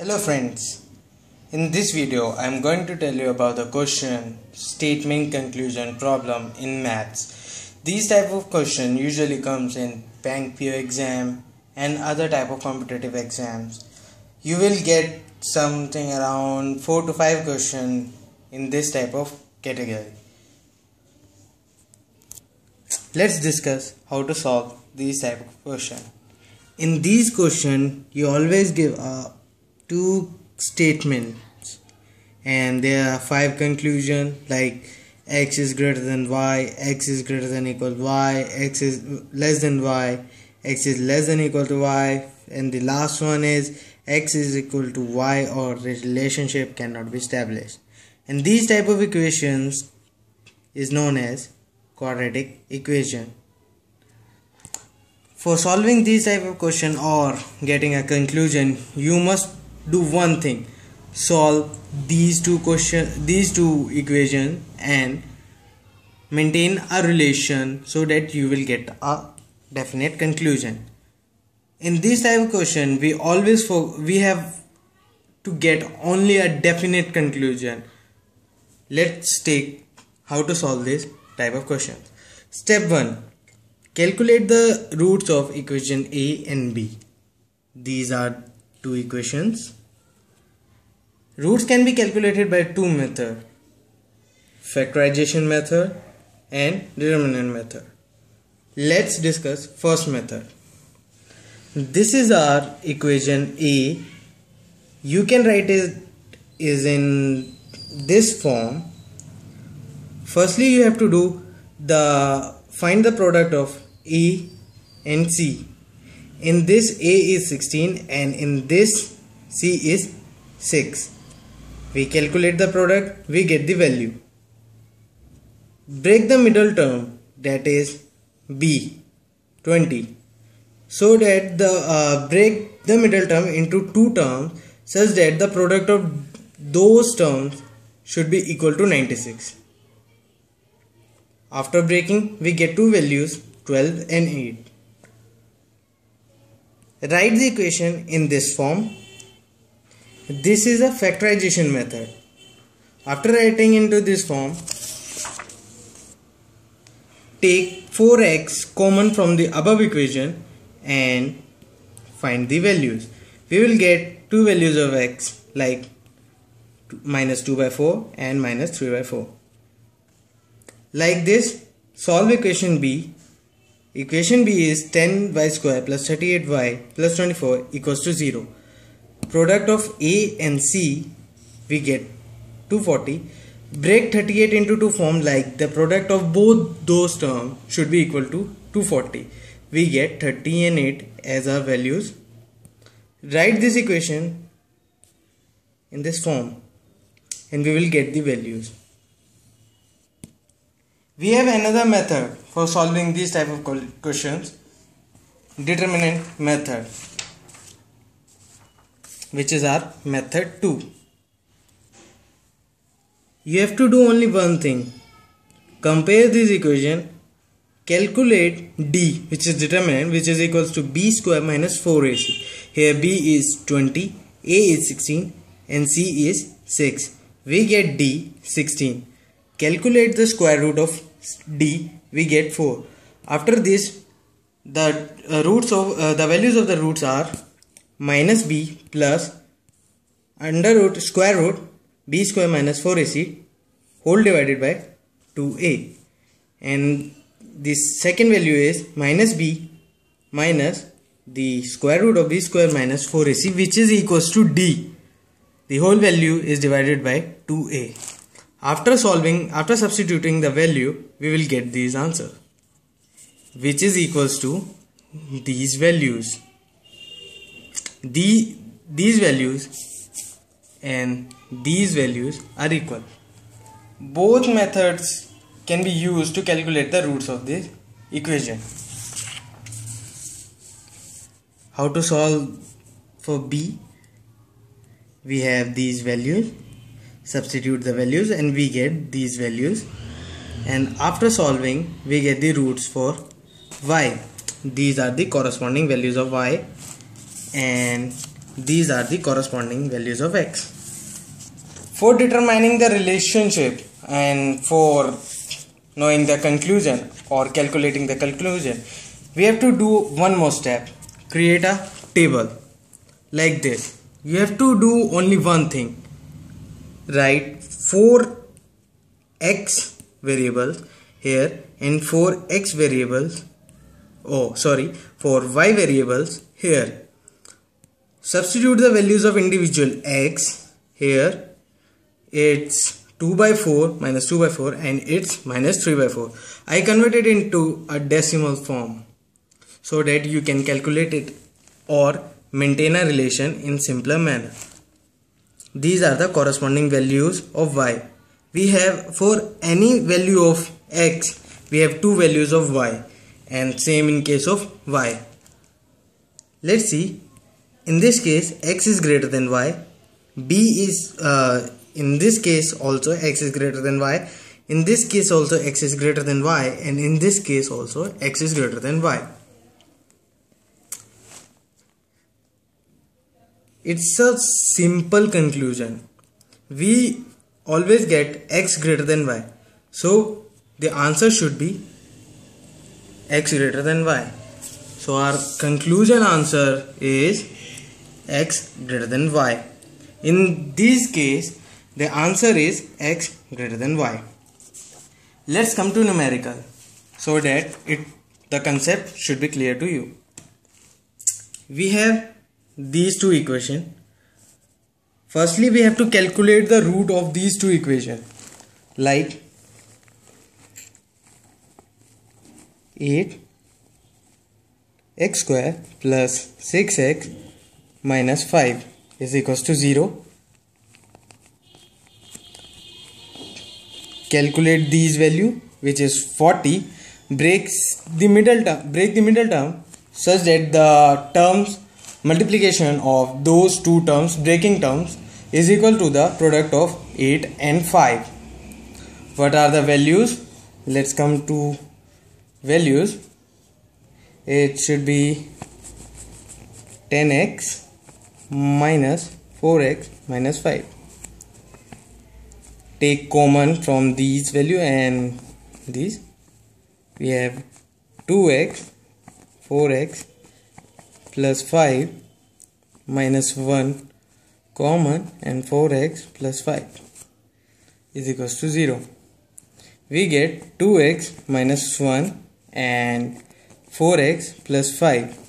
Hello friends, in this video I am going to tell you about the question statement conclusion problem in maths. These type of question usually comes in bank PO exam and other type of competitive exams. You will get something around 4 to 5 question in this type of category. Let's discuss how to solve these type of question. In these question you always give a two statements. And there are five conclusion like x is greater than y x is greater than equal to y x is less than y x is less than equal to y. And the last one is x is equal to y or relationship cannot be established. And these type of equations is known as quadratic equation. For solving these type of question or getting a conclusion you must do one thing. Solve these two question these two equation and maintain a relation so that you will get a definite conclusion. In this type of question we always for we have to get only a definite conclusion. Let's take how to solve this type of question. Step 1 calculate the roots of equation a and b. These are two equations Roots can be calculated by two methods factorization method and determinant method. Let's discuss first method. This is our equation A. You can write it is in this form. Firstly, you have to do the find the product of A and C. In this A is 16 and in this C is 6 we calculate the product we get the value. Break the middle term that is b 20 so that the uh, break the middle term into two terms such that the product of those terms should be equal to 96 after breaking we get two values 12 and 8 write the equation in this form this is a factorization method. After writing into this form, take 4x common from the above equation and find the values. We will get two values of x like minus 2 by 4 and minus 3 by 4. Like this, solve equation B. Equation B is 10y square plus 38y plus 24 equals to 0 product of A and C we get 240 break 38 into two form like the product of both those terms should be equal to 240 we get 30 and 8 as our values. Write this equation in this form and we will get the values. We have another method for solving these type of questions. Determinant method which is our method 2 you have to do only one thing. Compare this equation calculate d which is determinant which is equals to b square minus 4ac here b is 20 a is 16 and c is 6 we get d 16 calculate the square root of d we get 4 after this the uh, roots of uh, the values of the roots are minus b plus under root square root b square minus 4ac whole divided by 2a and the second value is minus b minus the square root of b square minus 4ac which is equals to d. The whole value is divided by 2a after solving after substituting the value we will get these answer which is equals to these values the these values and these values are equal. Both methods can be used to calculate the roots of this equation. How to solve for b? We have these values substitute the values and we get these values. And after solving we get the roots for y. These are the corresponding values of y and these are the corresponding values of x. For determining the relationship and for knowing the conclusion or calculating the conclusion we have to do one more step. Create a table. Like this. You have to do only one thing. Write four x variables here and four x variables. Oh sorry. For y variables here substitute the values of individual x here. It's 2 by 4 minus 2 by 4 and it's minus 3 by 4 I convert it into a decimal form so that you can calculate it or maintain a relation in simpler manner. These are the corresponding values of y. We have for any value of x we have two values of y and same in case of y. Let's see in this case x is greater than y. B is uh, in this case also x is greater than y. In this case also x is greater than y and in this case also x is greater than y. It's a simple conclusion. We always get x greater than y. So the answer should be x greater than y. So our conclusion answer is x greater than y. In this case the answer is x greater than y. Let's come to numerical so that it the concept should be clear to you. We have these two equations. Firstly we have to calculate the root of these two equations like 8 x square plus 6x minus 5 is equals to 0 calculate these value which is 40 breaks the middle term break the middle term such that the terms multiplication of those two terms breaking terms is equal to the product of 8 and 5 what are the values? Let's come to values. It should be 10x minus 4x minus 5 take common from these value and these we have 2x 4x plus 5 minus 1 common and 4x plus 5 is equals to 0 we get 2x minus 1 and 4x plus 5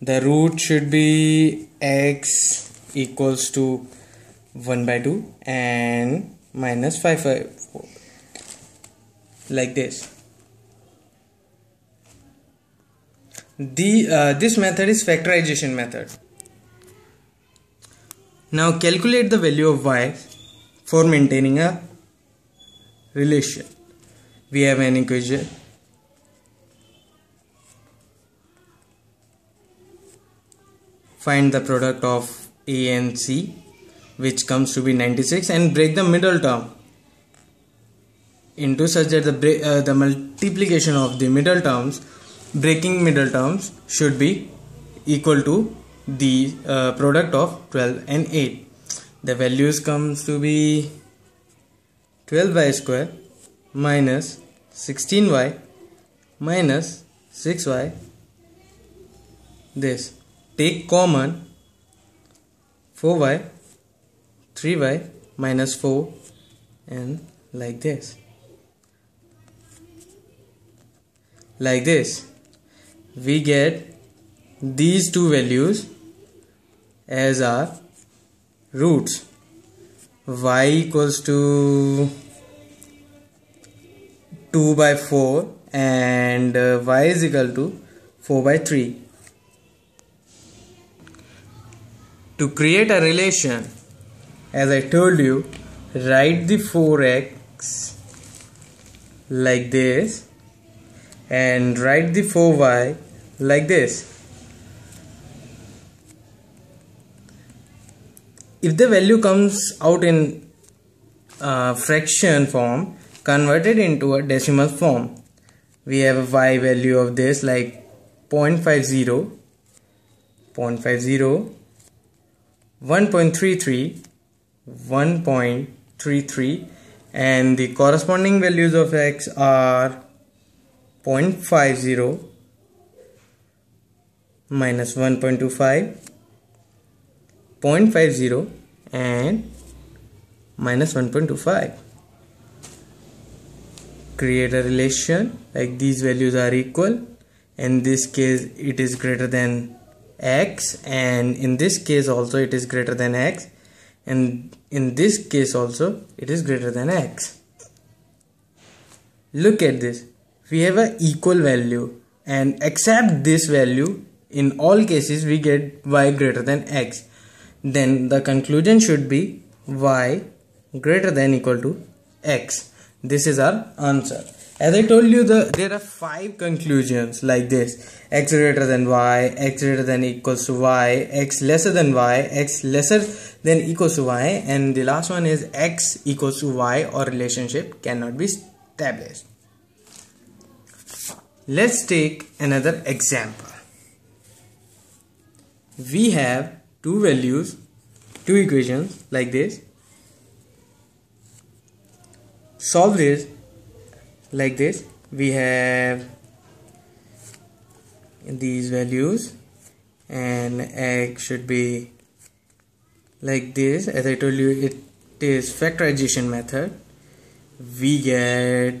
the root should be x equals to 1 by 2 and minus 5 by 4 like this. The uh, this method is factorization method. Now calculate the value of y for maintaining a relation. We have an equation find the product of a and c which comes to be 96 and break the middle term into such that the uh, the multiplication of the middle terms breaking middle terms should be equal to the uh, product of 12 and 8 the values comes to be 12y square minus 16y minus 6y this take common 4y 3y minus 4 and like this. Like this. We get these two values as our roots. Y equals to 2 by 4 and uh, y is equal to 4 by 3 to create a relation as I told you write the 4x like this and write the 4y like this. If the value comes out in uh, fraction form converted into a decimal form. We have a y value of this like 0.50 0.50 1.33 1.33 and the corresponding values of x are 0.50 minus 1.25 0.50 and minus 1.25 create a relation like these values are equal. In this case it is greater than x and in this case also it is greater than x and in this case also it is greater than x. Look at this. We have a equal value and accept this value in all cases we get y greater than x. Then the conclusion should be y greater than equal to x. This is our answer as I told you the there are five conclusions like this. X greater than y x greater than equals to y x lesser than y x lesser than equals to y and the last one is x equals to y or relationship cannot be established. Let's take another example. We have two values two equations like this. Solve this like this. We have these values and x should be like this. As I told you it is factorization method. We get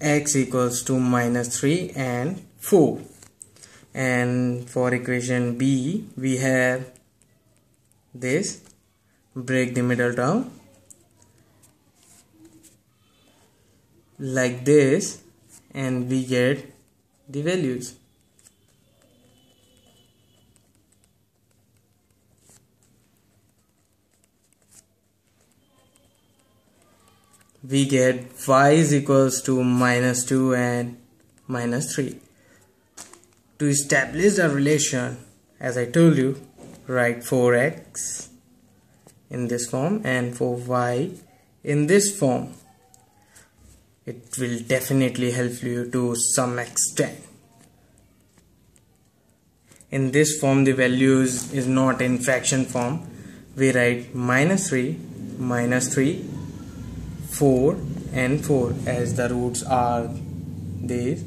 x equals to minus 3 and 4 and for equation b we have this. Break the middle term like this and we get the values. We get y is equals to minus 2 and minus 3 to establish a relation as I told you write 4x in this form and for y in this form it will definitely help you to some extent. In this form the values is not in fraction form. We write minus 3 minus 3 4 and 4 as the roots are these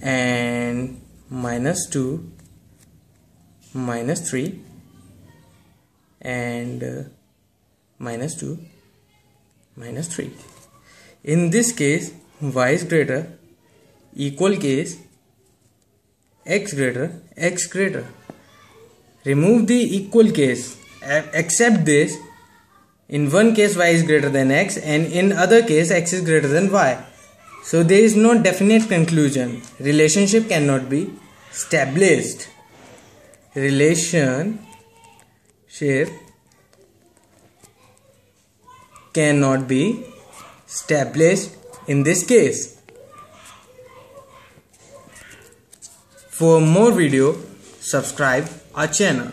and minus 2 minus 3 and uh, minus 2 minus 3 in this case y is greater equal case x greater x greater. Remove the equal case accept this. In one case y is greater than x and in other case x is greater than y. So there is no definite conclusion. Relationship cannot be established. Relation, relationship cannot be established in this case. For more video, subscribe our channel.